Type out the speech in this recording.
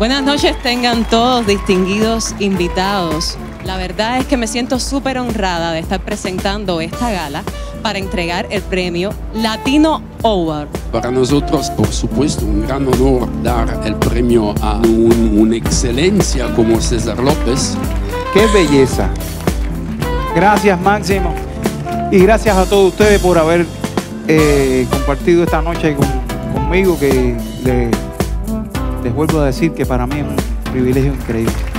Buenas noches tengan todos distinguidos invitados. La verdad es que me siento súper honrada de estar presentando esta gala para entregar el premio Latino Award. Para nosotros, por supuesto, un gran honor dar el premio a un- una excelencia como César López. ¡Qué belleza! Gracias, Máximo. Y gracias a todos ustedes por haber eh, compartido esta noche con- conmigo, que le- vuelvo a decir que para mí es un privilegio increíble.